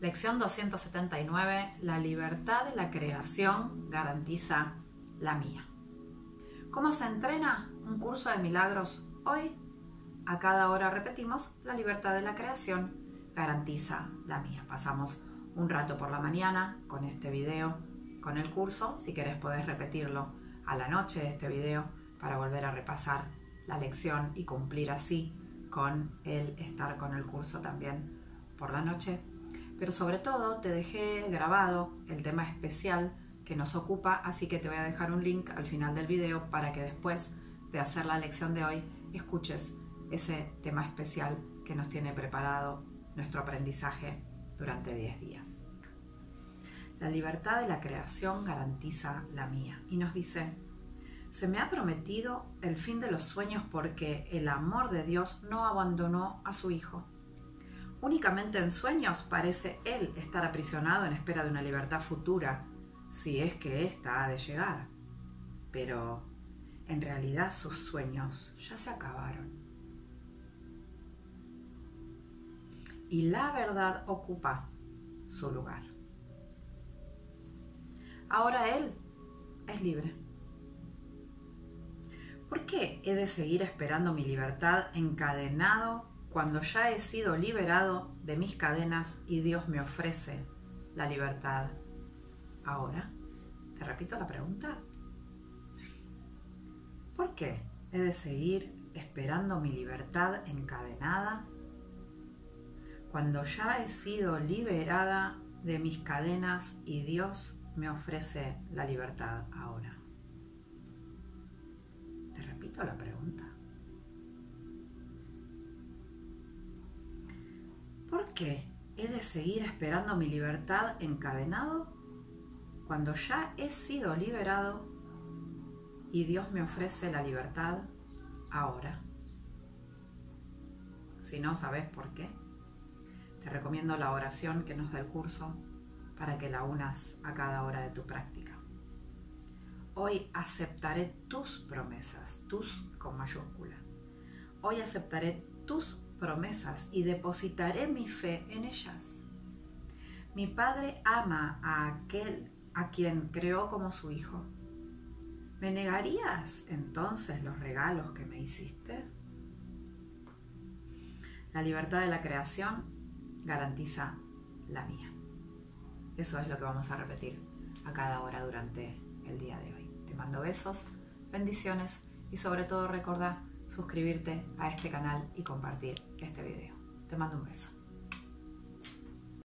Lección 279. La libertad de la creación garantiza la mía. ¿Cómo se entrena un curso de milagros hoy? A cada hora repetimos, la libertad de la creación garantiza la mía. Pasamos un rato por la mañana con este video, con el curso. Si querés podés repetirlo a la noche de este video para volver a repasar la lección y cumplir así con el estar con el curso también por la noche pero sobre todo te dejé grabado el tema especial que nos ocupa, así que te voy a dejar un link al final del video para que después de hacer la lección de hoy escuches ese tema especial que nos tiene preparado nuestro aprendizaje durante 10 días. La libertad de la creación garantiza la mía y nos dice, se me ha prometido el fin de los sueños porque el amor de Dios no abandonó a su Hijo Únicamente en sueños parece él estar aprisionado en espera de una libertad futura, si es que ésta ha de llegar. Pero en realidad sus sueños ya se acabaron. Y la verdad ocupa su lugar. Ahora él es libre. ¿Por qué he de seguir esperando mi libertad encadenado cuando ya he sido liberado de mis cadenas y Dios me ofrece la libertad ahora? Te repito la pregunta. ¿Por qué he de seguir esperando mi libertad encadenada cuando ya he sido liberada de mis cadenas y Dios me ofrece la libertad ahora? Te repito la pregunta. Qué he de seguir esperando mi libertad encadenado cuando ya he sido liberado y Dios me ofrece la libertad ahora? Si no sabes por qué, te recomiendo la oración que nos da el curso para que la unas a cada hora de tu práctica. Hoy aceptaré tus promesas, tus con mayúscula. Hoy aceptaré tus promesas y depositaré mi fe en ellas. Mi Padre ama a aquel a quien creó como su Hijo. ¿Me negarías entonces los regalos que me hiciste? La libertad de la creación garantiza la mía. Eso es lo que vamos a repetir a cada hora durante el día de hoy. Te mando besos, bendiciones y sobre todo recordar suscribirte a este canal y compartir este video. Te mando un beso.